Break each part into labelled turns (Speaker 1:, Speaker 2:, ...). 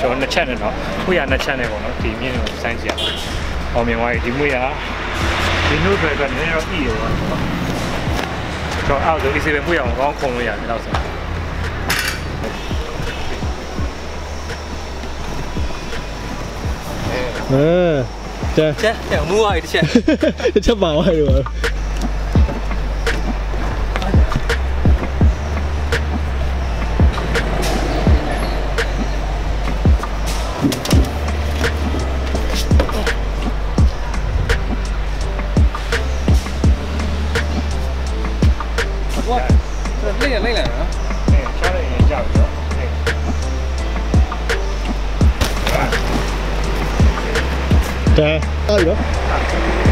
Speaker 1: ကျွန်တော်နှစ်ချက်နဲ့တော့မွေရနှစ်ချက်နဲ့ပေါ့နော်ဒီမြင့်ကိုစမ်းကြည့်ရအောင်မြင်သွားပြီဒီမွေရဒီနို့ဘက်ကနည်းတော့ဤရောပေါ့ကျွန်တော်အောက်ဆို AC ပဲမွေရအောင်ကောင်းခုံလို့ရတယ်တော့ဆို
Speaker 2: အဲကျန်
Speaker 3: ချက်တဲ့မူသွားပြီတစ်ချက်
Speaker 2: တစ်ချက်ပါသွားတယ်
Speaker 3: ဟောလိမ့်ရလိမ့်လာနော်
Speaker 1: အဲချားလိုက်ရင်ကြောက်ပြီတော့အဲ
Speaker 2: ကျန်အားပြီနော်
Speaker 1: 对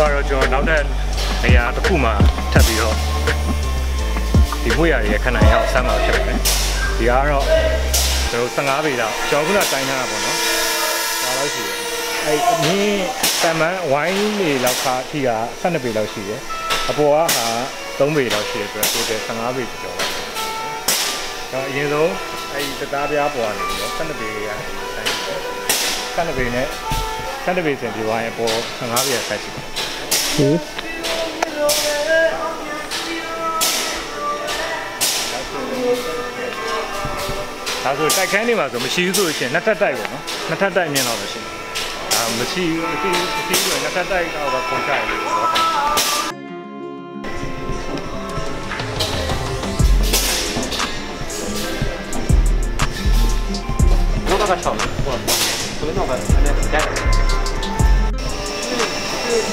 Speaker 1: ကတော့ကျွန်တော်နောက်တဲ့နေရာတစ်ခုမှထပ်ပြီးတော့ဒီမွေရရဲ့ခဏရအောင်ဆမ်းမှာဖြစ်တယ်ဒီကတော့ကျွန်တော်15ပေလောက်ကျွန်တော်ခုနတိုင်းထားတာပေါ့နော်ဒါလောက်ရှိတယ်အဲ့အမြင့်တမန်ဝိုင်းနေလောက်ခါအထိက12ပေလောက်ရှိတယ်အပေါ်ကဟာ3ပေလောက်ရှိတယ်ဆိုတော့ total 15ပေကျော်တယ်တော့အရင်ဆုံးအဲ့ဒီတရားပြားပေါ်ကနေပြီးတော့12ပေရဆိုင်တယ်12ပေနဲ့12ပေစင်ဒီဝိုင်းအပေါ်15ပေရဆိုင်ရှိတယ်
Speaker 2: ဟင်
Speaker 1: ဒါဆိုတိုက်ခန်းနေမှာဆိုမရှိဘူးဆိုလို့ရှိရင်နှစ်ထပ်တိုက်ပေါ့နော်နှစ်ထပ်တိုက်မြင်တော့မရှိဘူးအာမရှိဘူးအတိအတိဆိုရင်နှ စ်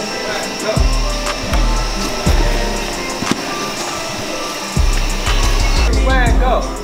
Speaker 1: ထ